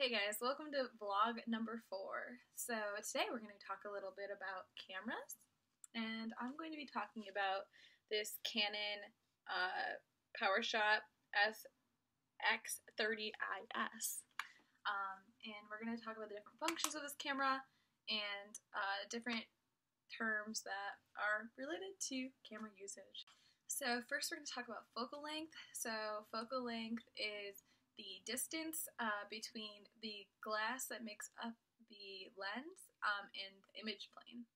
Hey guys, welcome to vlog number four. So today we're going to talk a little bit about cameras, and I'm going to be talking about this Canon uh, PowerShot SX30IS. Um, and we're going to talk about the different functions of this camera and uh, different terms that are related to camera usage. So first we're going to talk about focal length. So focal length is the distance uh, between the glass that makes up the lens um, and the image plane.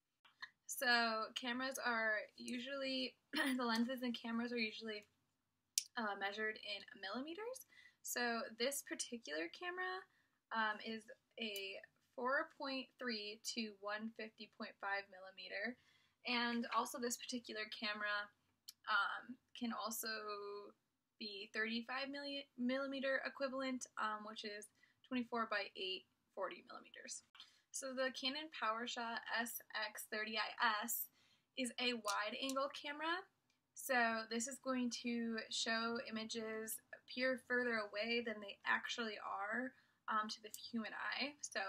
So cameras are usually, the lenses and cameras are usually uh, measured in millimeters. So this particular camera um, is a 4.3 to 150.5 millimeter. And also this particular camera um, can also the 35 millimeter equivalent, um, which is 24 by 8, 40 millimeters. So the Canon PowerShot SX30IS is a wide angle camera. So this is going to show images appear further away than they actually are um, to the human eye. So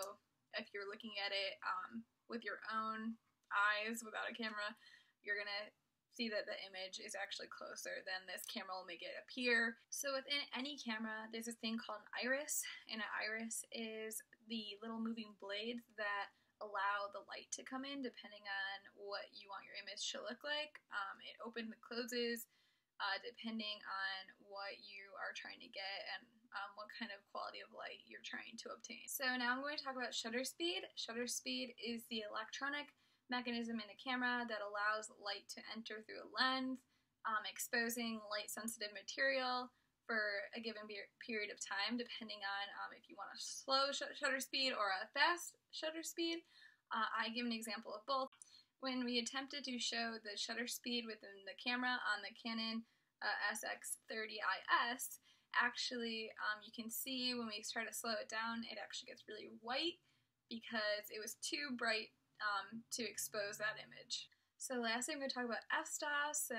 if you're looking at it um, with your own eyes without a camera, you're going to see that the image is actually closer than this camera will make it appear. So within any camera, there's this thing called an iris, and an iris is the little moving blades that allow the light to come in depending on what you want your image to look like. Um, it opens and closes uh, depending on what you are trying to get and um, what kind of quality of light you're trying to obtain. So now I'm going to talk about shutter speed. Shutter speed is the electronic mechanism in a camera that allows light to enter through a lens, um, exposing light sensitive material for a given period of time, depending on um, if you want a slow sh shutter speed or a fast shutter speed. Uh, I give an example of both. When we attempted to show the shutter speed within the camera on the Canon uh, SX30IS, actually um, you can see when we try to slow it down, it actually gets really white because it was too bright um, to expose that image. So lastly, I'm going to talk about f-stops. So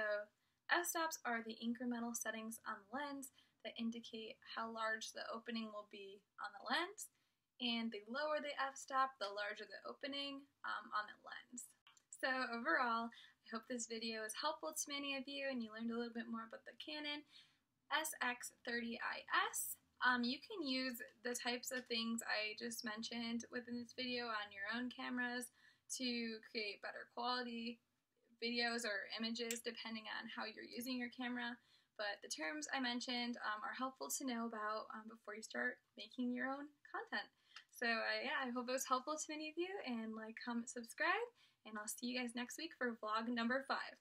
f-stops are the incremental settings on the lens that indicate how large the opening will be on the lens. And the lower the f-stop, the larger the opening um, on the lens. So overall, I hope this video is helpful to many of you and you learned a little bit more about the Canon SX30IS. Um, you can use the types of things I just mentioned within this video on your own cameras to create better quality videos or images depending on how you're using your camera. But the terms I mentioned um, are helpful to know about um, before you start making your own content. So uh, yeah, I hope it was helpful to many of you and like, comment, subscribe, and I'll see you guys next week for vlog number five.